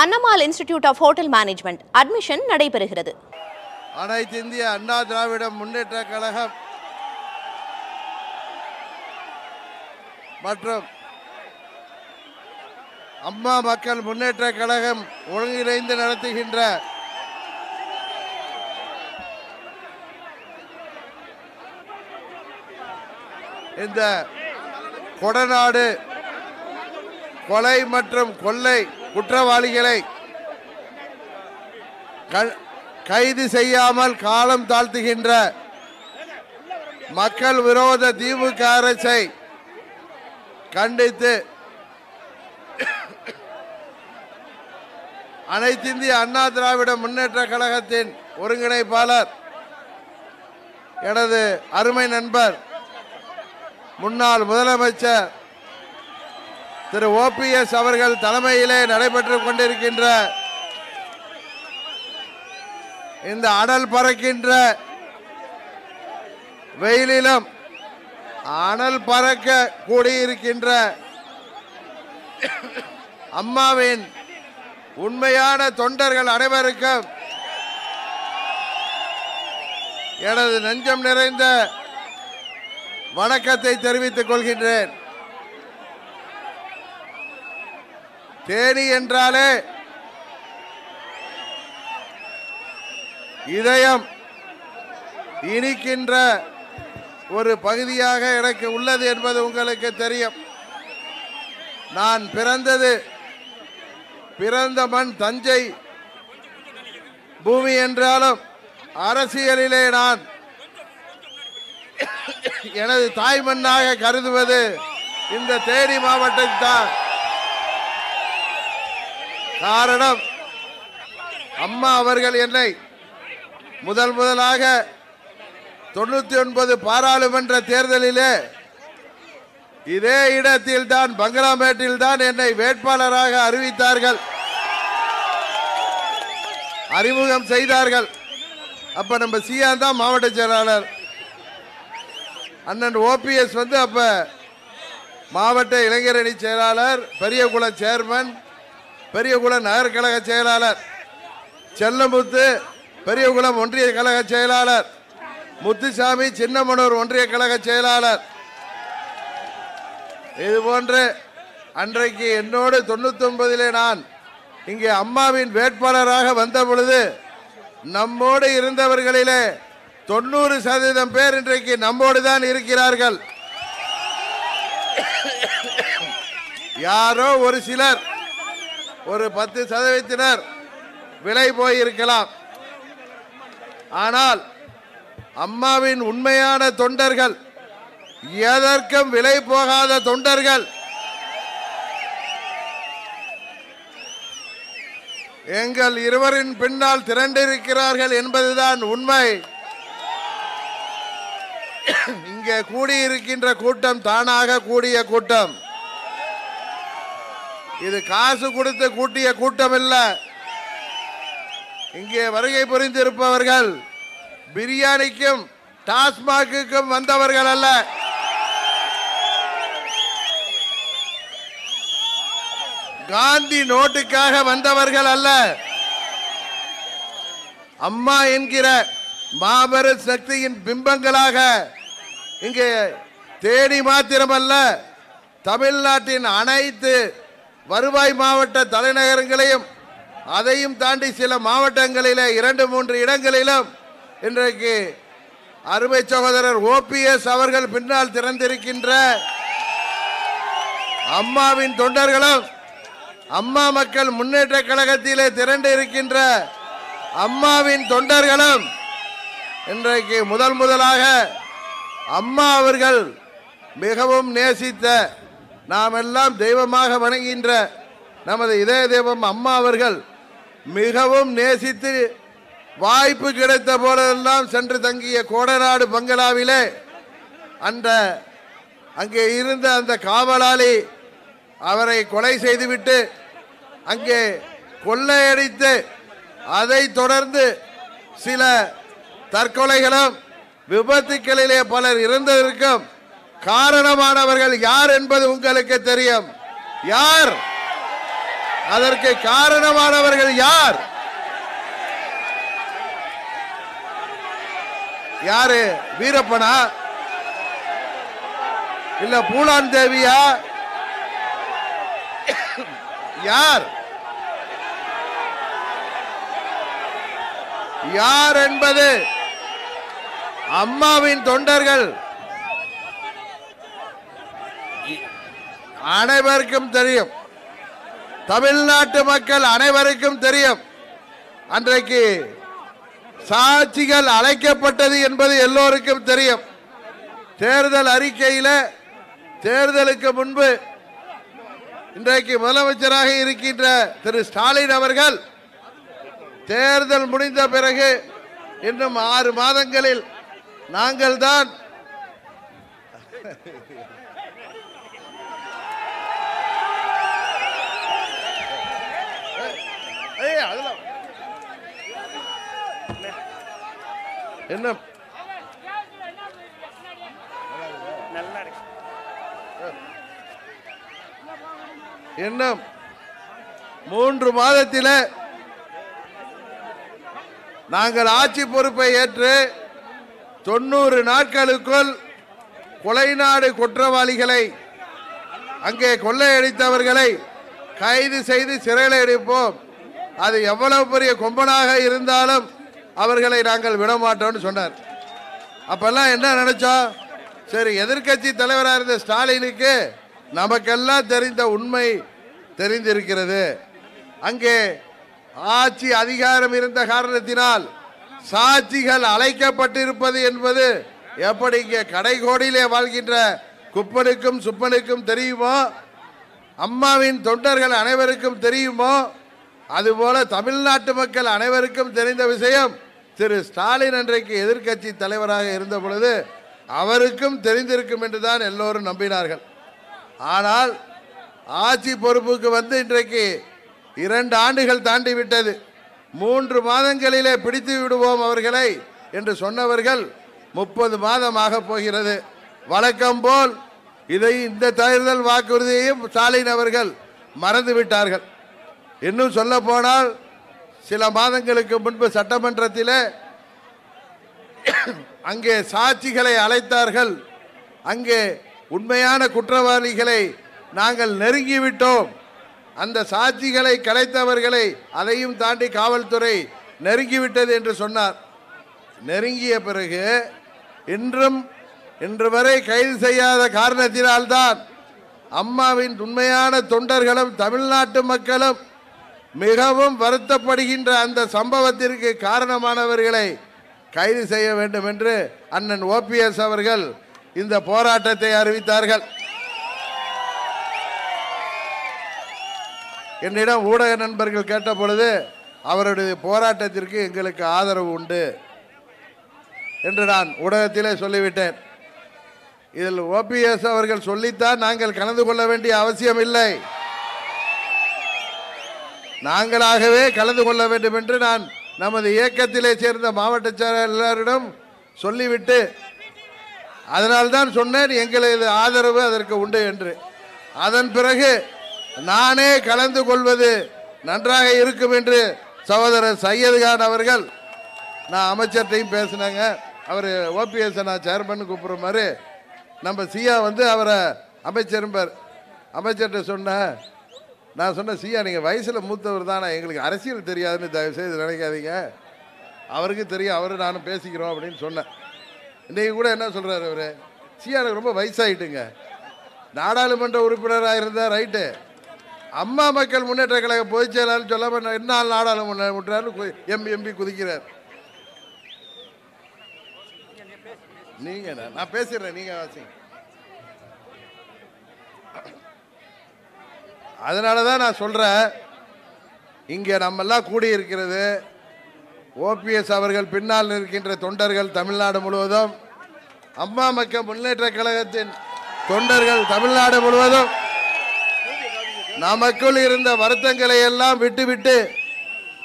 Annamal institute of hotel management. Admission நடைபெறுகிறது. அனைத்து இந்திய அண்ணா திராவிட முன்னேற்ற கழகம் மற்றும் அம்மா மக்கள் முன்னேற்ற கழகம் ஒருங்கிணைந்து நடத்துகின்ற இந்த கொடநாடு கொலை மற்றும் கொள்ளை குற்றவாளிகளை கைது செய்யாமல் காலம் தாழ்த்துகின்ற மக்கள் விரோத திமுக அரசை கண்டித்து அனைத்திந்திய அண்ணா திராவிட முன்னேற்ற கழகத்தின் ஒருங்கிணைப்பாளர் எனது அருமை நண்பர் முன்னாள் முதலமைச்சர் திரு ஓபிஎஸ் அவர்கள் தலைமையிலே நடைபெற்றுக் கொண்டிருக்கின்ற இந்த அனல் பறக்கின்ற வெயிலிலும் அனல் பறக்க கூடியிருக்கின்ற அம்மாவின் உண்மையான தொண்டர்கள் அனைவருக்கும் எனது நெஞ்சம் நிறைந்த வணக்கத்தை தெரிவித்துக் கொள்கின்றேன். தேனி என்றாலே இதயம் இனிக்கின்ற ஒரு பகுதியாக எனக்கு உள்ளது என்பது உங்களுக்கு தெரியும். நான் பிறந்தது பிறந்த மண் தஞ்சை பூமி என்றாலும் அரசியலிலே நான் எனது தாய்மண்ணாக கருதுவது இந்த தேனி மாவட்டத்தான் காரணம் அம்மா அவர்கள் என்னை முதல் முதலாக தொண்ணூத்தி ஒன்பது பாராளுமன்ற தேர்தலிலே இதே இடத்தில் தான் பங்களாமேட்டில் தான் என்னை வேட்பாளராக அறிவித்தார்கள். அறிமுகம் செய்தார்கள். அப்ப நம்ம சியான் தான் மாவட்ட செயலாளர். அண்ணன் ஓபிஎஸ் வந்து அப்ப மாவட்ட இளைஞரணி செயலாளர் பெரியகுளம் சேர்மன் பெரியகுளம் நகர்கழக செயலாளர். செல்லமுத்து பெரியகுளம் ஒன்றிய கழக செயலாளர். முத்துசாமி சின்னமனூர் ஒன்றிய கழக செயலாளர். இது போன்று அன்றைக்கு என்னோடு தொண்ணூத்தி ஒன்பதிலே நான் இங்கே அம்மாவின் வேட்பாளராக வந்த பொழுது நம்மோடு இருந்தவர்களிலே தொண்ணூறு சதவீதம் பேர் இன்றைக்கு நம்மோடு தான் இருக்கிறார்கள். யாரோ ஒரு சிலர் ஒரு பத்து சதவீதத்தினர் விலை போயிருக்கலாம். ஆனால் அம்மாவின் உண்மையான தொண்டர்கள் எதற்கும் விலை போகாத தொண்டர்கள் எங்கள் இருவரின் பின்னால் திரண்டிருக்கிறார்கள் என்பதுதான் உண்மை. இங்கே கூடியிருக்கின்ற கூட்டம் தானாக கூடிய கூட்டம். இது காசு கொடுத்து கூட்டிய கூட்டம் இல்ல இங்கே வருகை புரிந்திருப்பவர்கள் பிரியாணிக்கும் டாஸ்மாகுக்கும் வந்தவர்கள் அல்ல. காந்தி நோட்டுக்காக வந்தவர்கள் அல்ல. அம்மா என்கிற மாபெரு சக்தியின் பிம்பங்களாக இங்கே தேடி மாத்திரமல்ல தமிழ்நாட்டின் அனைத்து வருவாய் மாவட்ட தலைநகரங்களையும் அதையும் தாண்டி சில மாவட்டங்களிலே இரண்டு மூன்று இடங்களிலும் இன்றைக்கு அருமை சகோதரர் ஓபிஎஸ் அவர்கள் பின்னால் திறந்திருக்கின்ற அம்மாவின் தொண்டர்களும் அம்மா மக்கள் முன்னேற்ற கழகத்திலே திரண்டு இருக்கின்ற அம்மாவின் தொண்டர்களும் இன்றைக்கு முதல் முதலாக அம்மா அவர்கள் மிகவும் நேசித்த நாம் எல்லாம் தெய்வமாக வணங்குகின்ற நமது இதய தெய்வம் அம்மா அவர்கள் மிகவும் நேசித்து வாய்ப்பு கிடைத்த போதெல்லாம் சென்று தங்கிய கோடநாடு பங்களாவிலே அந்த அங்கே இருந்த அந்த காவலாளி அவரை கொலை செய்துவிட்டு அங்கே கொள்ளையடித்து அதை தொடர்ந்து சில தற்கொலைகளும் விபத்துக்களிலே பலர் இருந்ததற்கும் காரணமானவர்கள் யார் என்பது உங்களுக்கு தெரியும். யார்? அதற்கு காரணமானவர்கள் யார்? யாரு? வீரப்பனா? இல்ல பூலான் தேவியா யார்? யார் என்பது அம்மாவின் தொண்டர்கள். அனைவருக்கும் தெரியும். தமிழ்நாட்டு மக்கள் அனைவருக்கும் தெரியும். அன்றைக்கு சாட்சிகள் அழைக்கப்பட்டது என்பது எல்லோருக்கும் தெரியும். தேர்தல் அறிக்கையில் தேர்தலுக்கு முன்பு இன்றைக்கு முதலமைச்சராக இருக்கின்ற திரு ஸ்டாலின் அவர்கள் தேர்தல் முடிந்த பிறகு இன்னும் ஆறு மாதங்களில் நாங்கள் தான் என்ன? நல்லா இருக்கு. இன்னும் மூன்று மாதத்தில் நாங்கள் ஆட்சி பொறுப்பை ஏற்று தொண்ணூறு நாட்களுக்குள் கொலைநாடு குற்றவாளிகளை அங்கே கொள்ளையடித்தவர்களை கைது செய்து சிறையில் அடைப்போம் அது எவ்வளவு பெரிய கொம்பனாக இருந்தாலும் அவர்களை நாங்கள் விடமாட்டோம்னு சொன்னார். அப்பெல்லாம் என்ன நினைச்சோம் சரி எதிர்க்கட்சி தலைவராக இருந்த ஸ்டாலினுக்கு நமக்கெல்லாம் தெரிந்த உண்மை தெரிந்திருக்கிறது. அங்கே ஆட்சி அதிகாரம் இருந்த காரணத்தினால் சாட்சிகள் அழைக்கப்பட்டிருப்பது என்பது எப்படி இங்கே கடைகோடியிலே வாழ்கின்ற குப்பனுக்கும் சுப்பனுக்கும் தெரியுமோ? அம்மாவின் தொண்டர்கள் அனைவருக்கும் தெரியுமோ? அதுபோல தமிழ்நாட்டு மக்கள் அனைவருக்கும் தெரிந்த விஷயம் திரு ஸ்டாலின் அன்றைக்கு எதிர்க்கட்சி தலைவராக இருந்த பொழுது அவருக்கும் தெரிந்திருக்கும் என்று தான் எல்லோரும் நம்பினார்கள். ஆனால் ஆட்சி பொறுப்புக்கு வந்து இன்றைக்கு இரண்டு ஆண்டுகள் தாண்டி விட்டது. மூன்று மாதங்களிலே பிடித்து விடுவோம் அவர்களை என்று சொன்னவர்கள் முப்பது மாதமாக போகிறது. வழக்கம் போல் இதை இந்த தேர்தல் வாக்குறுதியையும் ஸ்டாலின் அவர்கள் மறந்து விட்டார்கள் இன்னும் சொல்ல போனால் சில மாதங்களுக்கு முன்பு சட்டமன்றத்தில் அங்கே சாட்சிகளை அழைத்தார்கள். அங்கே உண்மையான குற்றவாளிகளை நாங்கள் நெருங்கிவிட்டோம். அந்த சாட்சிகளை கலைத்தவர்களை அதையும் தாண்டி காவல்துறை நெருங்கிவிட்டது என்று சொன்னார். நெருங்கிய பிறகு இன்றும் இன்று வரை கைது செய்யாத காரணத்தினால்தான் அம்மாவின் உண்மையான தொண்டர்களும் தமிழ்நாட்டு மக்களும் மிகவும் வருத்தப்படுகின்ற அந்த சம்பவத்திற்கு காரணமானவர்களை கைது செய்ய வேண்டும் என்று அண்ணன் ஓபிஎஸ் அவர்கள் இந்த போராட்டத்தை அறிவித்தார்கள். என்னிடம் ஊடக நண்பர்கள் கேட்ட பொழுது அவருடைய போராட்டத்திற்கு எங்களுக்கு ஆதரவு உண்டு என்று நான் ஊடகத்திலே சொல்லிவிட்டேன். இதில் ஓபிஎஸ் அவர்கள் சொல்லித்தான் நாங்கள் கலந்து கொள்ள வேண்டிய அவசியம் இல்லை. நாங்களாகவே கலந்து கொள்ள வேண்டும் என்று நான் நமது இயக்கத்திலே சேர்ந்த மாவட்ட செயலாளரிடம் சொல்லிவிட்டு அதனால்தான் சொன்னேன் எங்களது ஆதரவு அதற்கு உண்டு என்று. அதன் பிறகு நானே கலந்து கொள்வது நன்றாக இருக்கும் என்று சகோதரர் சையது கான் அவர்கள் நான் அமைச்சர்கிட்டையும் பேசினாங்க. அவர் ஓபிஎஸ் நான் சேர்மன் கூப்பிட்ற மாதிரி நம்ம சியா வந்து அவரை அமைச்சர் அமைச்சர்கிட்ட சொன்னேன் நான் சொன்னேன் சியா நீங்கள் வயசில் மூத்தவர் தான். எங்களுக்கு அரசியல் தெரியாதுன்னு தயவு செய்து நினைக்காதீங்க. அவருக்கு தெரியும் அவரு நானும் பேசிக்கிறோம் அப்படின்னு சொன்னேன். இன்றைக்கி கூட என்ன சொல்கிறாரு அவர்? சியா எனக்கு ரொம்ப வயசாயிட்டுங்க. நாடாளுமன்ற உறுப்பினராக இருந்தால் ரைட்டு. அம்மா மக்கள் முன்னேற்ற கழக பொதுச் செயலாளர் சொல்லாமல் என்ன நாடாளுமன்ற எம்பி எம்பி குதிக்கிறார். நீங்கள் நான் பேசிடுறேன் நீங்கள் வாசிங்க. அதனால தான் நான் சொல்கிறேன் இங்கே நம்ம எல்லாம் கூடி இருக்கிறது ஓபிஎஸ் அவர்கள் பின்னால் நிற்கின்ற தொண்டர்கள் தமிழ்நாடு முழுவதும் அம்மா மக்கள் முன்னேற்ற கழகத்தின் தொண்டர்கள் தமிழ்நாடு முழுவதும் நமக்குள் இருந்த வருத்தங்களை எல்லாம் விட்டுவிட்டு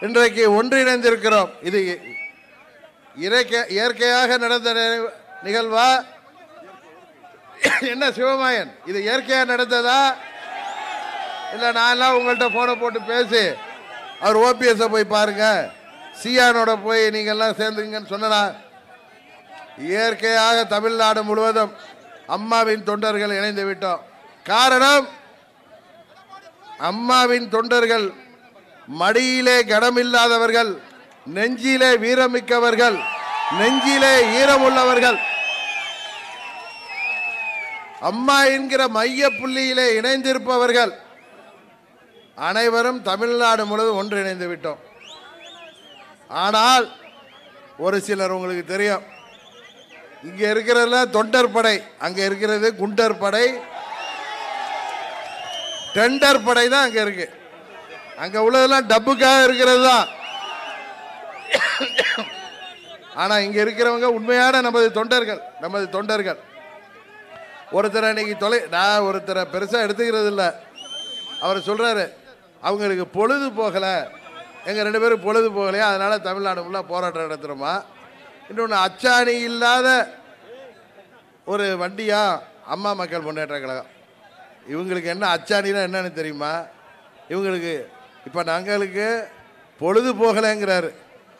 இன்றைக்கு ஒன்றிணைந்திருக்கிறோம். இது இயற்கை இயற்கையாக நடந்த நிகழ்வு- நிகழ்வா? என்ன சிவமாயன் இது இயற்கையாக நடந்ததா? இல்லை நான்லாம் உங்கள்கிட்ட ஃபோனை போட்டு பேசி அவர் ஓபிஎஸ்ஸை போய் பாருங்கள் சியானோட போய் நீங்கள்லாம் சேர்ந்துங்கன்னு சொன்னா இயற்கையாக தமிழ்நாடு முழுவதும் அம்மாவின் தொண்டர்கள் இணைந்து விட்டோம். காரணம் அம்மாவின் தொண்டர்கள் மடியிலே கடமில்லாதவர்கள் நெஞ்சிலே வீரமிக்கவர்கள் நெஞ்சிலே ஈரமுள்ளவர்கள். அம்மா என்கிற மைய புள்ளியிலே இணைந்திருப்பவர்கள் அனைவரும் தமிழ்நாடு முழுவதும் ஒன்றிணைந்து விட்டோம். ஆனால் ஒரு சிலர் உங்களுக்கு தெரியும். இங்கே இருக்கிறதுல தொண்டர் படை அங்கே இருக்கிறது குண்டர் படை. டெண்டர் படை தான் அங்கே இருக்கு. அங்கே உள்ளதெல்லாம் டப்புக்காக இருக்கிறது தான். ஆனால் இங்கே இருக்கிறவங்க உண்மையான நமது தொண்டர்கள் நமது தொண்டர்கள். ஒருத்தரை இன்னைக்கு தொலை நான் ஒருத்தரை பெருசாக எடுத்துக்கிறது இல்லை அவர் சொல்கிறாரு அவங்களுக்கு பொழுது போகலை. எங்கள் ரெண்டு பேரும் பொழுது போகலையா? அதனால் தமிழ்நாடு ஃபுல்லாக போராட்டம் நடத்துகிறோமா இன்னொன்று அச்சாணி இல்லாத ஒரு வண்டியாக அம்மா மக்கள் முன்னேற்ற கழகம்? இவங்களுக்கு என்ன அச்சாணினா என்னன்னு தெரியுமா? இவங்களுக்கு இப்போ நாங்களுக்கு பொழுது போகலைங்கிறாரு.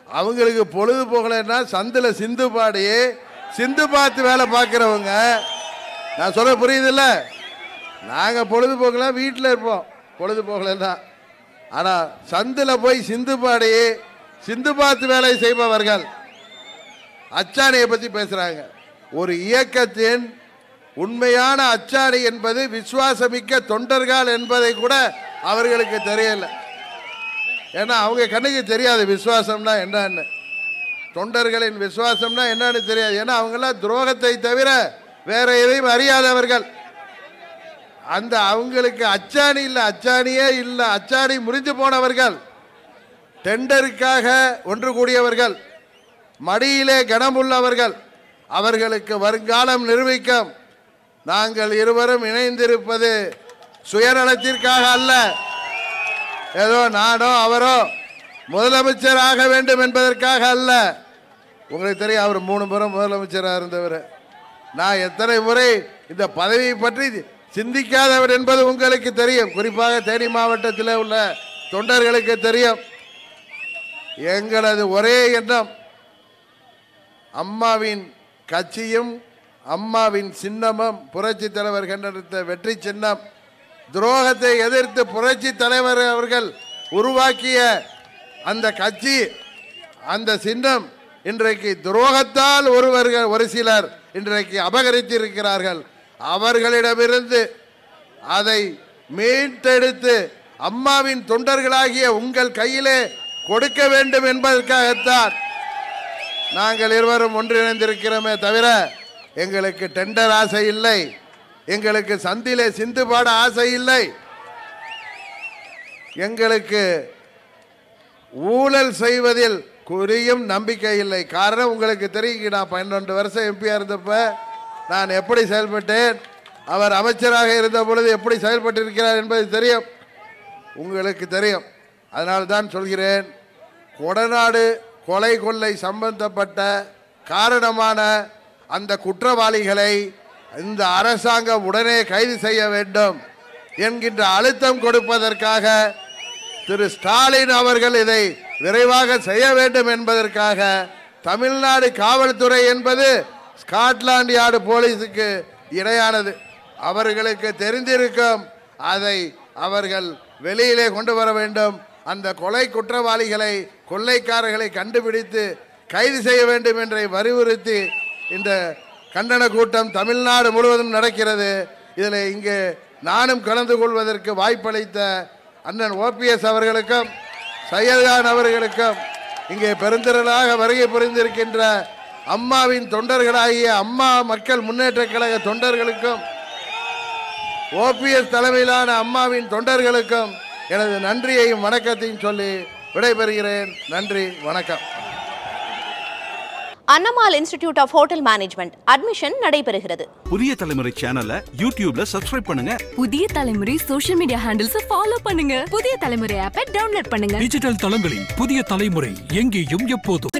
அவங்களுக்கு பொழுது போகலைன்னா சந்தில் சிந்து பாடி சிந்து பார்த்து வேலை பார்க்குறவங்க. நான் சொல்ல புரியுதில்ல? நாங்கள் பொழுது வீட்டில் இருப்போம். பொழுது போகலன்னா ஆனால் சந்தில் போய் சிந்து பாடி சிந்து பார்த்து வேலை செய்பவர்கள் அச்சாணியை பற்றி பேசுகிறாங்க ஒரு இயக்கத்தின் உண்மையான அச்சாணி என்பது விசுவாசமிக்க தொண்டர்கள் என்பதை கூட அவர்களுக்கு தெரியல. ஏன்னா அவங்க கண்ணுக்கு தெரியாது விசுவாசம்னா என்னன்னு. தொண்டர்களின் விசுவாசம்னா என்னன்னு தெரியாது. ஏன்னா அவங்கெல்லாம் துரோகத்தை தவிர வேற எதையும் அறியாதவர்கள். அந்த அவங்களுக்கு அச்சாணி இல்லை அச்சாணியே இல்லை அச்சாணி முறிஞ்சு போனவர்கள் டெண்டருக்காக ஒன்று கூடியவர்கள் மடியிலே கனமுள்ளவர்கள் அவர்களுக்கு வருங்காலம் நிரூபிக்கும். நாங்கள் இருவரும் இணைந்திருப்பது சுயநலத்திற்காக அல்ல. ஏதோ நானோ அவரோ முதலமைச்சர் ஆக வேண்டும் என்பதற்காக அல்ல. உங்களுக்கு தெரியும் அவர் மூணு முறை முதலமைச்சராக இருந்தவர். நான் எத்தனை முறை இந்த பதவியை பற்றி சிந்திக்காதவர் என்பது உங்களுக்கு தெரியும். குறிப்பாக தேனி மாவட்டத்தில் உள்ள தொண்டர்களுக்கு தெரியும். எங்களது ஒரே எண்ணம் அம்மாவின் கட்சியும் அம்மாவின் சின்னமும் புரட்சி தலைவர் கண்டெடுத்த வெற்றி சின்னம் துரோகத்தை எதிர்த்து புரட்சி தலைவர் அவர்கள் உருவாக்கிய அந்த கட்சி அந்த சின்னம் இன்றைக்கு துரோகத்தால் ஒருவர்கள் ஒரு சிலர் இன்றைக்கு அபகரித்திருக்கிறார்கள். அவர்களிடமிருந்து அதை மீட்டெடுத்து அம்மாவின் தொண்டர்களாகிய உங்கள் கையிலே கொடுக்க வேண்டும் என்பதற்காகத்தான் நாங்கள் இருவரும் ஒன்றிணைந்திருக்கிறோமே தவிர எங்களுக்கு டெண்டர் ஆசை இல்லை. எங்களுக்கு சந்திலே சிந்து பாட ஆசை இல்லை. எங்களுக்கு ஊழல் செய்வதில் குறியும் நம்பிக்கை இல்லை. காரணம் உங்களுக்கு தெரியுங்க நான் பன்னெண்டு வருஷம் எம்பியாக இருந்தப்போ நான் எப்படி செயல்பட்டேன்? அவர் அமைச்சராக இருந்த பொழுது எப்படி செயல்பட்டிருக்கிறார் என்பது தெரியும். உங்களுக்கு தெரியும். அதனால் தான் சொல்கிறேன் கொடநாடு கொலை கொள்ளை சம்பந்தப்பட்ட காரணமான அந்த குற்றவாளிகளை இந்த அரசாங்கம் உடனே கைது செய்ய வேண்டும் என்கின்ற அழுத்தம் கொடுப்பதற்காக திரு ஸ்டாலின் அவர்கள் இதை விரைவாக செய்ய வேண்டும் என்பதற்காக தமிழ்நாடு காவல்துறை என்பது ஸ்காட்லாந்து யார்டு போலீஸுக்கு இணையானது. அவர்களுக்கு தெரிந்திருக்கும் அதை அவர்கள் வெளியிலே கொண்டு வர வேண்டும். அந்த கொலை குற்றவாளிகளை கொள்ளைக்காரர்களை கண்டுபிடித்து கைது செய்ய வேண்டும் என்றை வலியுறுத்தி இந்த கண்டன கூட்டம் தமிழ்நாடு முழுவதும் நடக்கிறது. இதில் இங்கு நானும் கலந்து கொள்வதற்கு வாய்ப்பளித்த அண்ணன் ஓபிஎஸ் அவர்களுக்கும் சையத்கான் அவர்களுக்கும் இங்கே பெருந்திரளாக வருகை புரிந்திருக்கின்ற அம்மாவின் தொண்டர்களாகிய அம்மா மக்கள் முன்னேற்ற கழக தொண்டர்களுக்கும் ஓபிஎஸ் தலைமையிலான அம்மாவின் தொண்டர்களுக்கும் எனது நன்றியையும் வணக்கத்தையும் சொல்லி விடைபெறுகிறேன் நன்றி வணக்கம் Annamal institute of hotel management admission நடைபெறுகிறது புதிய தலைமுறை சேனலை யூடியூப்ல சப்ஸ்கிரைப் பண்ணுங்க புதிய தலைமுறை சோஷியல் மீடியா ஹேண்டில்ஸ் ஃபாலோ பண்ணுங்க புதிய தலைமுறை ஆப்பை டவுன்லோட் பண்ணுங்க டிஜிட்டல் தளங்களில் புதிய தலைமுறை எங்கேயும் எப்போதும்